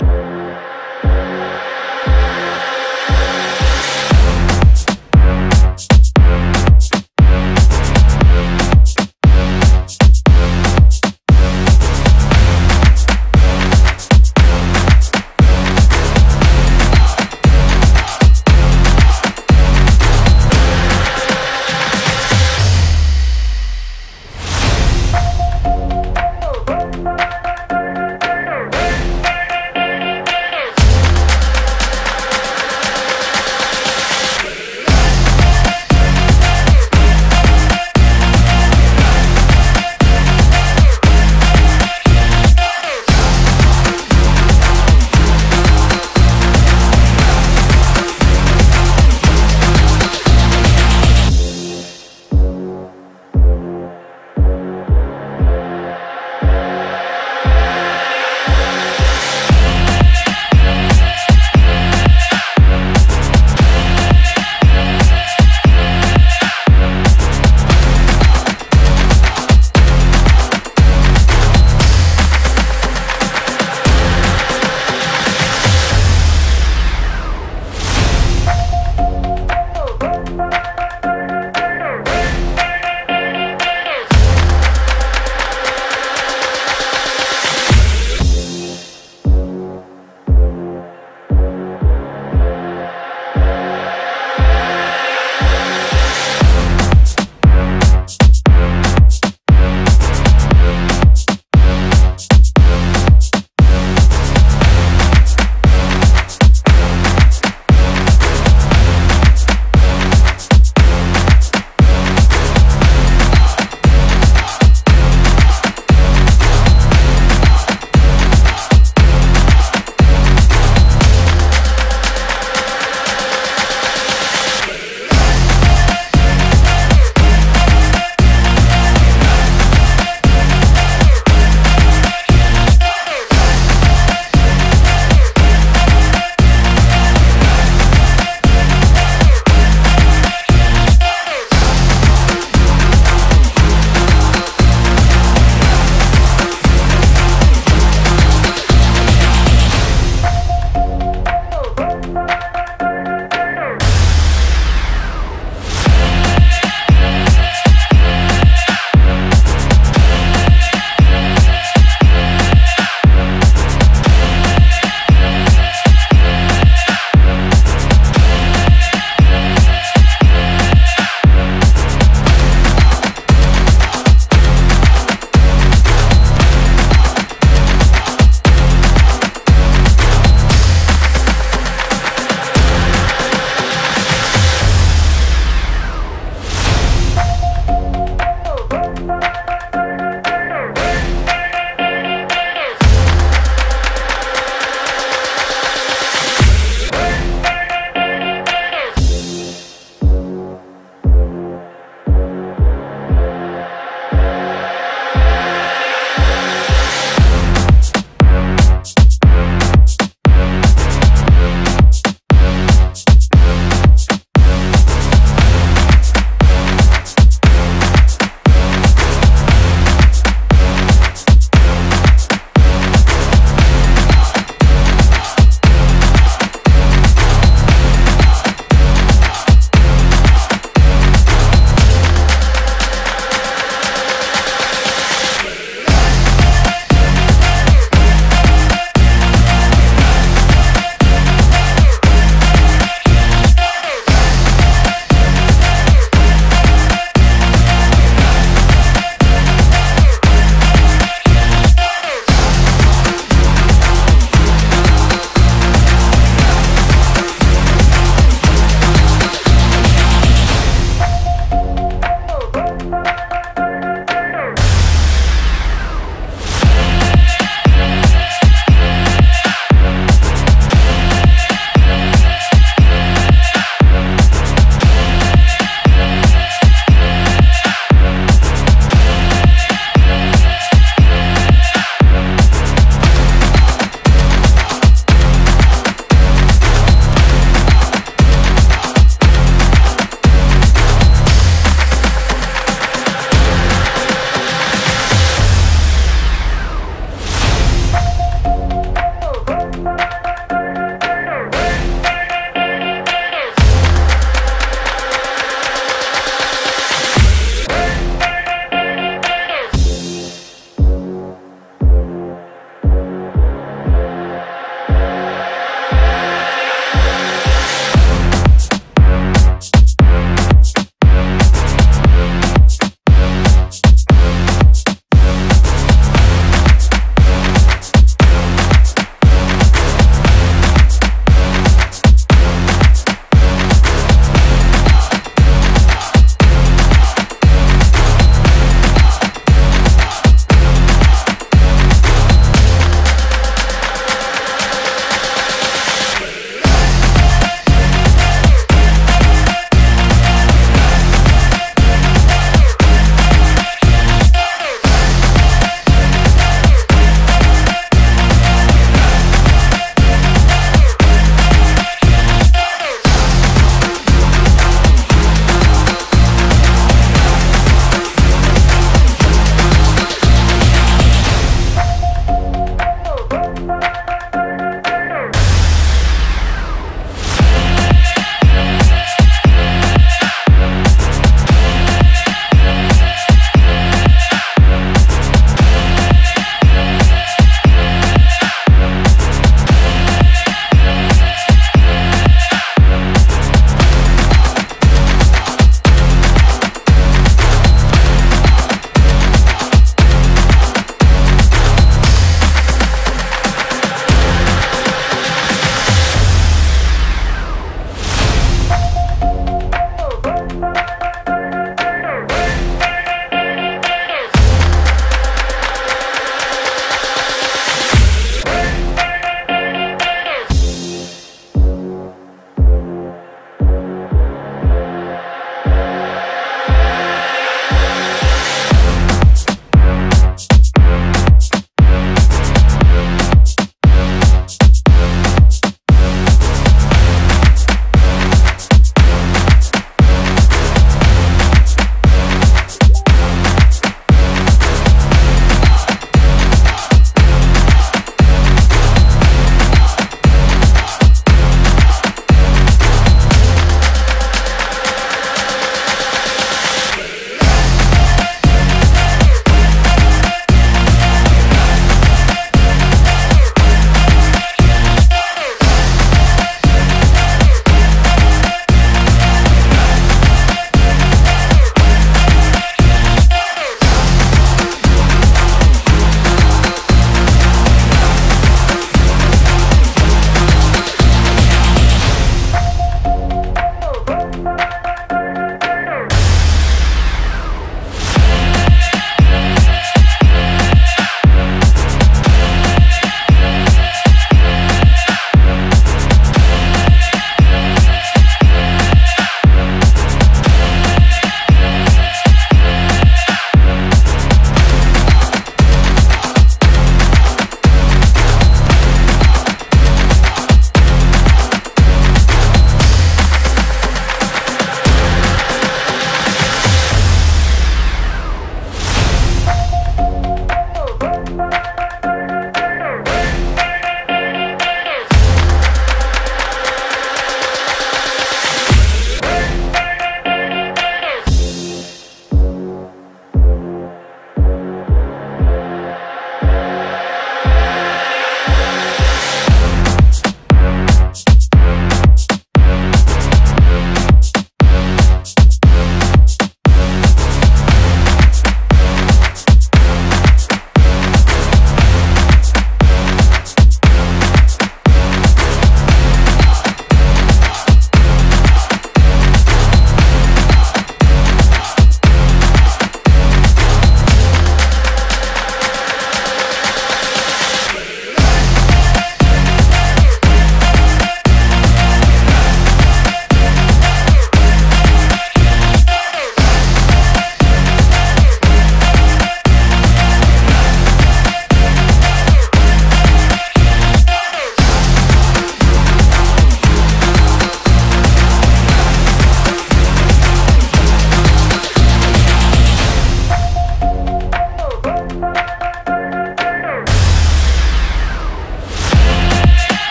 Bye.